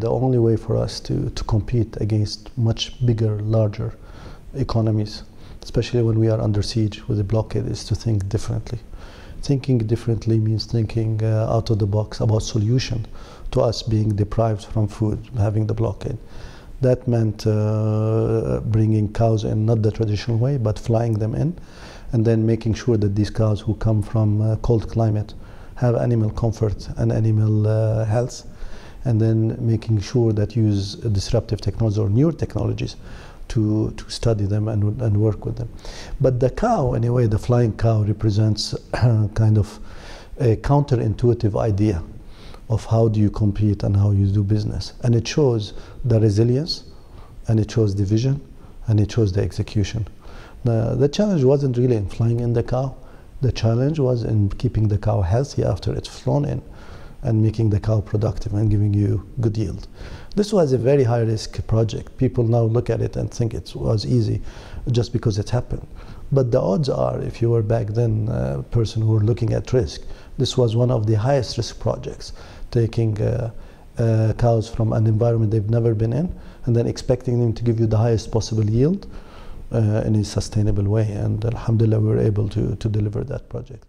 The only way for us to, to compete against much bigger, larger economies, especially when we are under siege with a blockade, is to think differently. Thinking differently means thinking uh, out of the box about solution to us being deprived from food, having the blockade. That meant uh, bringing cows in, not the traditional way, but flying them in, and then making sure that these cows who come from uh, cold climate have animal comfort and animal uh, health, and then making sure that you use disruptive technologies or newer technologies to, to study them and, and work with them. But the cow, anyway, the flying cow represents kind of a counterintuitive idea of how do you compete and how you do business. And it shows the resilience, and it shows the vision, and it shows the execution. The, the challenge wasn't really in flying in the cow. The challenge was in keeping the cow healthy after it's flown in and making the cow productive and giving you good yield. This was a very high risk project. People now look at it and think it was easy just because it happened. But the odds are, if you were back then a person who were looking at risk, this was one of the highest risk projects taking uh, uh, cows from an environment they've never been in and then expecting them to give you the highest possible yield uh, in a sustainable way. And alhamdulillah, we were able to, to deliver that project.